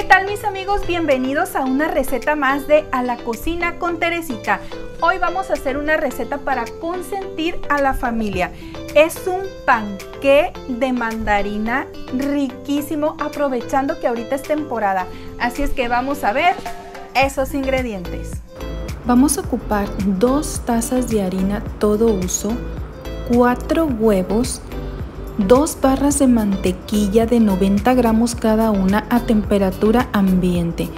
¿Qué tal mis amigos? Bienvenidos a una receta más de A la Cocina con Teresita. Hoy vamos a hacer una receta para consentir a la familia. Es un panqué de mandarina riquísimo aprovechando que ahorita es temporada. Así es que vamos a ver esos ingredientes. Vamos a ocupar dos tazas de harina todo uso, cuatro huevos, dos barras de mantequilla de 90 gramos cada una a temperatura ambiente,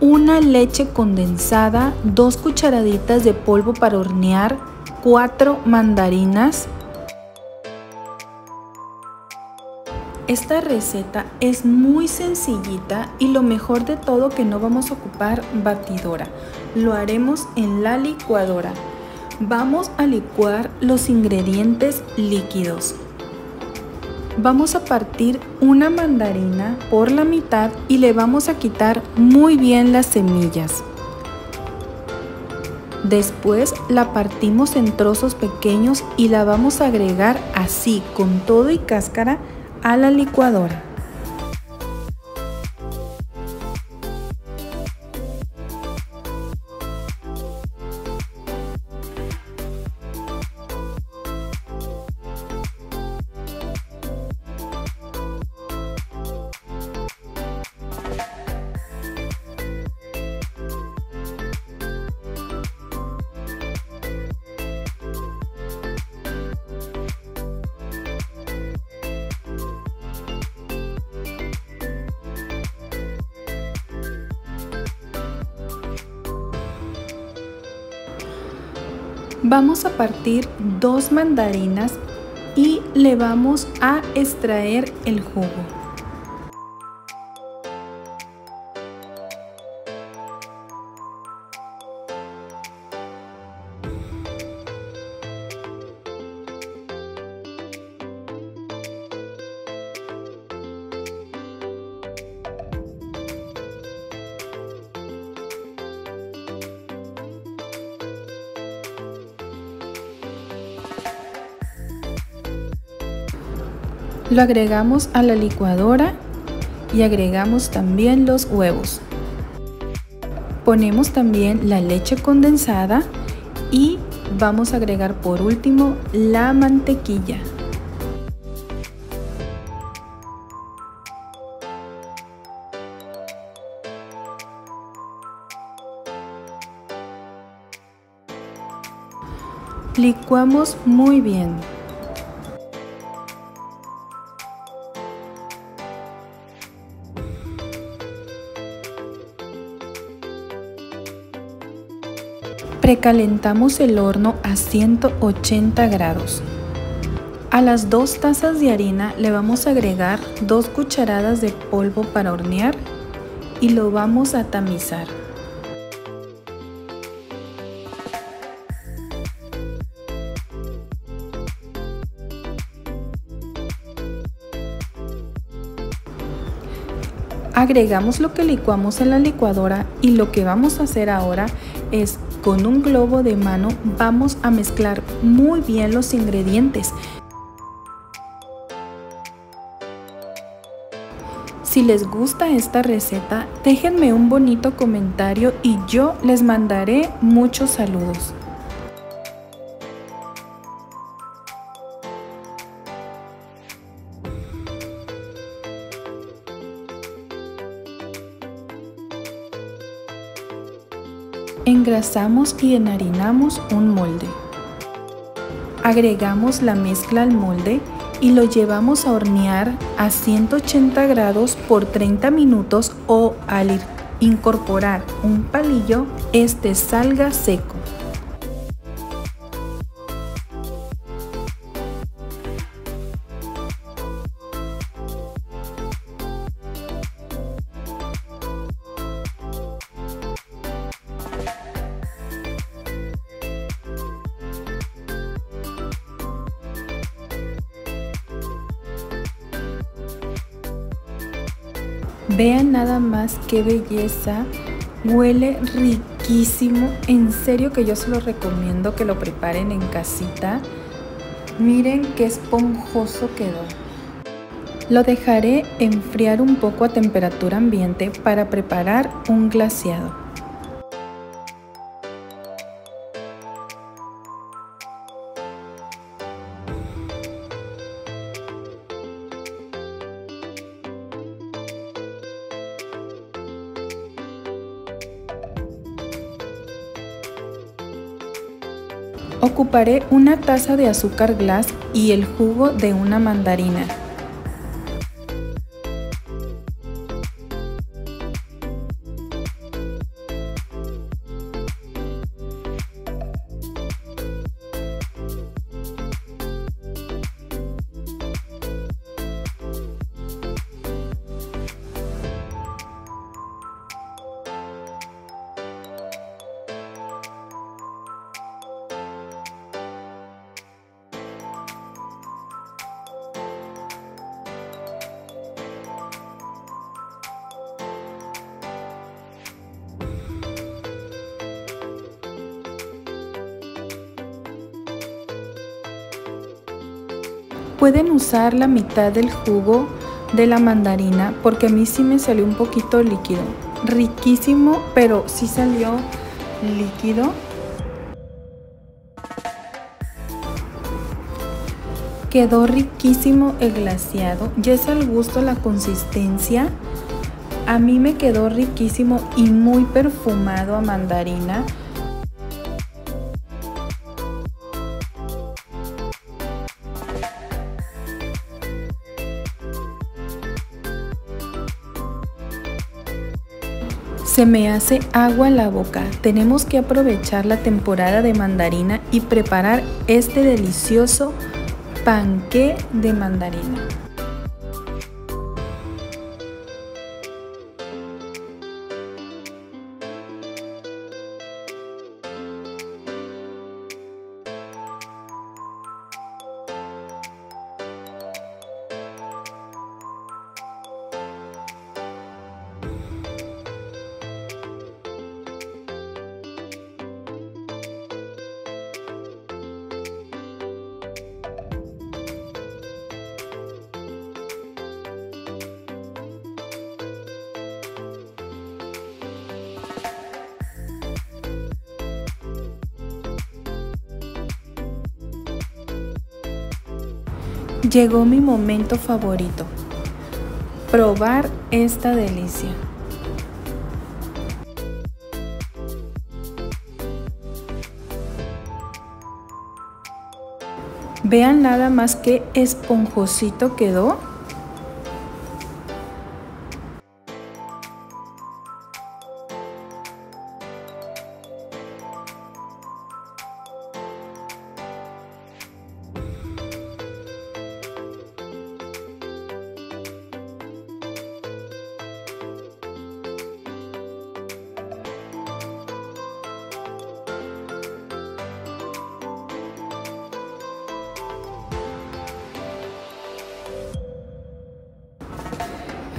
una leche condensada, dos cucharaditas de polvo para hornear, cuatro mandarinas. Esta receta es muy sencillita y lo mejor de todo que no vamos a ocupar batidora. Lo haremos en la licuadora. Vamos a licuar los ingredientes líquidos. Vamos a partir una mandarina por la mitad y le vamos a quitar muy bien las semillas. Después la partimos en trozos pequeños y la vamos a agregar así con todo y cáscara a la licuadora. Vamos a partir dos mandarinas y le vamos a extraer el jugo. Lo agregamos a la licuadora y agregamos también los huevos. Ponemos también la leche condensada y vamos a agregar por último la mantequilla. Licuamos muy bien. Precalentamos el horno a 180 grados. A las dos tazas de harina le vamos a agregar dos cucharadas de polvo para hornear y lo vamos a tamizar. Agregamos lo que licuamos en la licuadora y lo que vamos a hacer ahora es con un globo de mano vamos a mezclar muy bien los ingredientes. Si les gusta esta receta, déjenme un bonito comentario y yo les mandaré muchos saludos. Engrasamos y enharinamos un molde. Agregamos la mezcla al molde y lo llevamos a hornear a 180 grados por 30 minutos o al incorporar un palillo, este salga seco. Vean nada más qué belleza. Huele riquísimo. En serio que yo se lo recomiendo que lo preparen en casita. Miren qué esponjoso quedó. Lo dejaré enfriar un poco a temperatura ambiente para preparar un glaseado. Ocuparé una taza de azúcar glass y el jugo de una mandarina. Pueden usar la mitad del jugo de la mandarina porque a mí sí me salió un poquito líquido. Riquísimo, pero sí salió líquido. Quedó riquísimo el glaseado. Ya es al gusto la consistencia. A mí me quedó riquísimo y muy perfumado a mandarina. Se me hace agua la boca. Tenemos que aprovechar la temporada de mandarina y preparar este delicioso panqué de mandarina. Llegó mi momento favorito, probar esta delicia. Vean nada más que esponjosito quedó.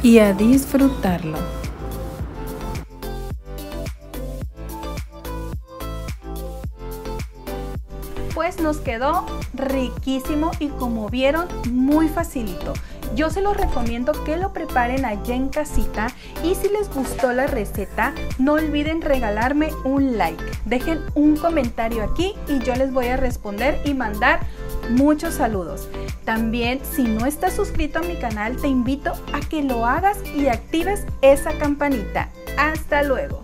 Y a disfrutarlo. Pues nos quedó riquísimo y como vieron muy facilito. Yo se los recomiendo que lo preparen allá en casita y si les gustó la receta no olviden regalarme un like. Dejen un comentario aquí y yo les voy a responder y mandar muchos saludos. También, si no estás suscrito a mi canal, te invito a que lo hagas y actives esa campanita. Hasta luego.